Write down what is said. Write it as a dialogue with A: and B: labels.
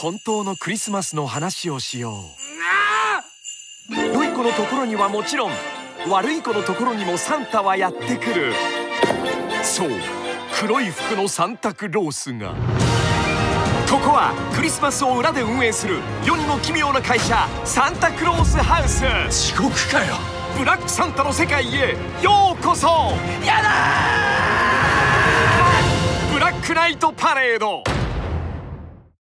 A: 本当のクリスマスの話をしよう。良い子のところにはもちろん悪い子のところにもサンタはやってくる。そう黒い服のサンタクロースが。ここはクリスマスを裏で運営する世にも奇妙な会社サンタクロースハウス。
B: 地獄かよ。
A: ブラックサンタの世界へようこそ。
B: やだ
A: ブラックナイトパレード。